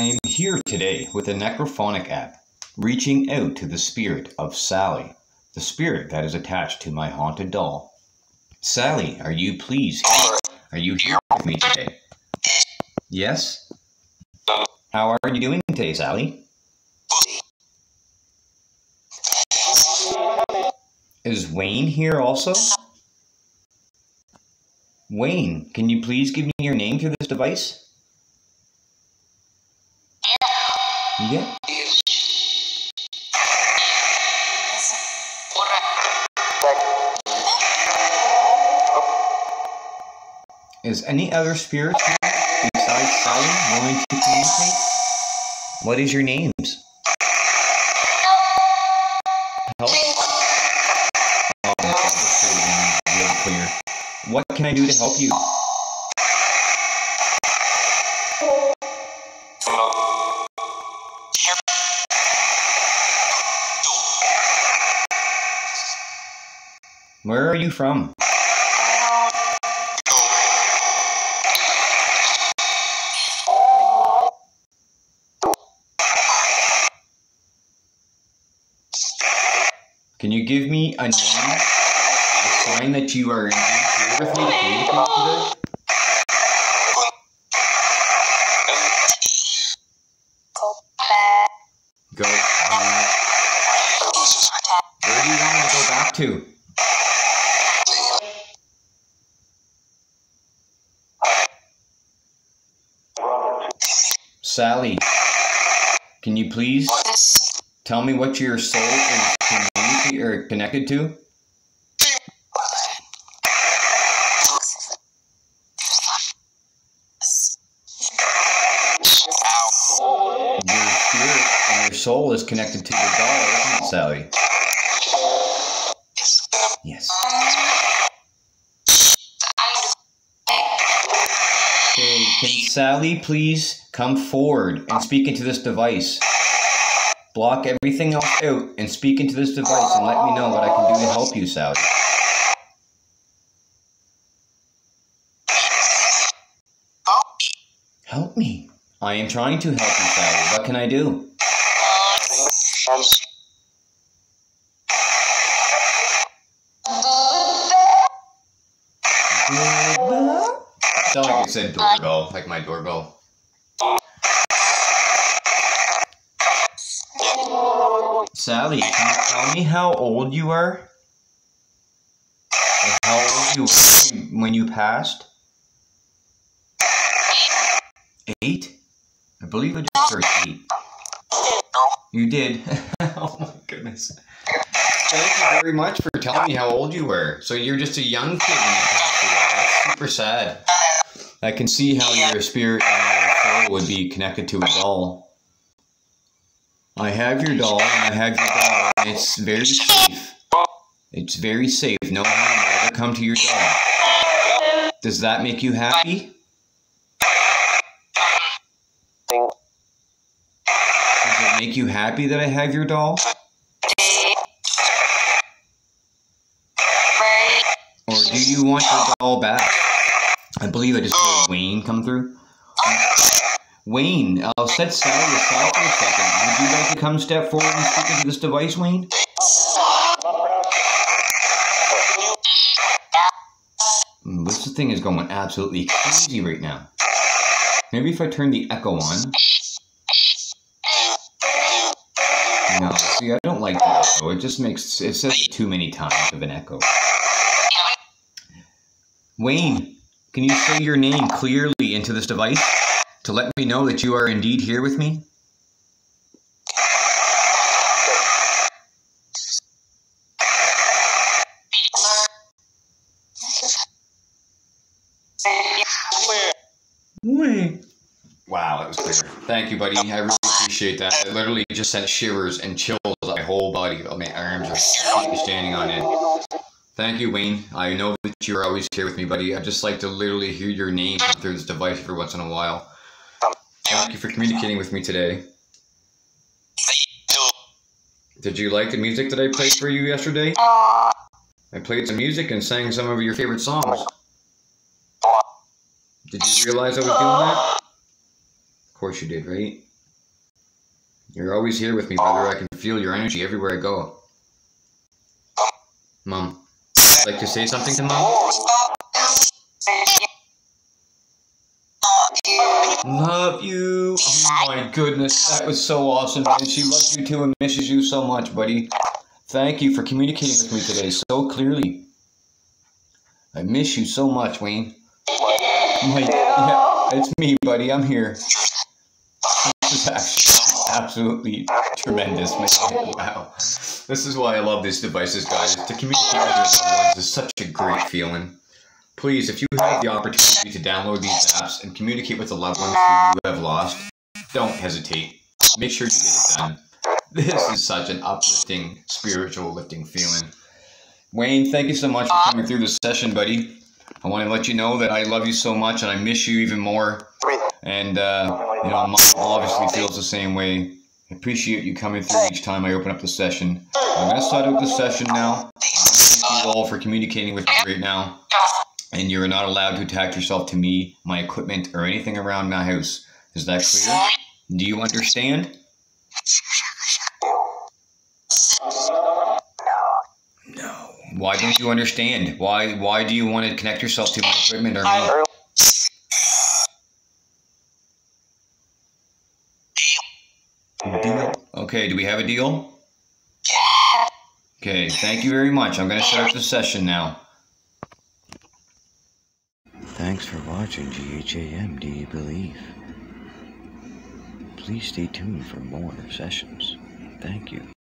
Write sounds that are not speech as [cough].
I am here today with a necrophonic app, reaching out to the spirit of Sally, the spirit that is attached to my haunted doll. Sally, are you pleased? Are you here with me today? Yes? How are you doing today, Sally? Is Wayne here also? Wayne, can you please give me your name through this device? Yeah. Is any other spirit besides Sally willing to communicate? What is your names? Help? Oh. What can I do to help you? Where are you from? Can you give me a name, a sign that you are in here with me to communicate today? Go. Uh, where do you want me to go back to? Sally, can you please tell me what your soul is connected to? Your soul is connected to your doll, isn't it, Sally? Yes. Okay, can Sally please come forward and speak into this device? Block everything else out and speak into this device and let me know what I can do to help you, Sally. Help me. I am trying to help you, Sally. What can I do? Sound like said doorbell, like my doorbell. Sally, can you tell me how old you are? Like how old you were when you passed? Eight? I believe I just heard eight. You did. [laughs] oh my goodness. Thank you very much for telling me how old you were. So you're just a young kid when you passed away. That's super sad. I can see how your spirit and soul would be connected to a doll. I have your doll, and I have your doll, and it's very safe. It's very safe. No harm will ever come to your doll. Does that make you happy? Does it make you happy that I have your doll? Or do you want your doll back? I believe I just heard Wayne come through. Wayne, I'll set Sally aside for a second. Would you like to come step forward and speak into this device, Wayne? Mm, This thing is going absolutely crazy right now. Maybe if I turn the echo on. No, see, I don't like the echo. It just makes it says too many times of an echo. Wayne, can you say your name clearly into this device to let me know that you are indeed here with me? Wow, that was clear. Thank you, buddy. I really appreciate that. I literally just sent shivers and chills my whole body. Oh, my arms are standing on end. Thank you, Wayne. I know that you're always here with me, buddy. I just like to literally hear your name through this device every once in a while. Thank you for communicating with me today. Did you like the music that I played for you yesterday? I played some music and sang some of your favorite songs. Did you realize I was doing that? Of course you did, right? You're always here with me, brother. I can feel your energy everywhere I go. Mom, like to say something to mom? Goodness, that was so awesome, man. She loves you too and misses you so much, buddy. Thank you for communicating with me today so clearly. I miss you so much, Wayne. Yeah, it's me, buddy. I'm here. This is absolutely tremendous, man. Wow. This is why I love these devices, guys. To communicate with your loved ones is such a great feeling. Please, if you have the opportunity to download these apps and communicate with the loved ones who you have lost, don't hesitate. Make sure you get it done. This is such an uplifting, spiritual lifting feeling. Wayne, thank you so much for coming through this session, buddy. I want to let you know that I love you so much and I miss you even more. And, uh, you know, mom obviously feels the same way. I appreciate you coming through each time I open up the session. I'm going to start out the session now. Thank you all for communicating with me right now and you're not allowed to attach yourself to me, my equipment, or anything around my house. Is that clear? Do you understand? No. Why don't you understand? Why why do you want to connect yourself to my equipment or? Deal. Okay, do we have a deal? Okay, thank you very much. I'm going to start the session now. Thanks for watching GHAM Do You Believe? Please stay tuned for more sessions. Thank you.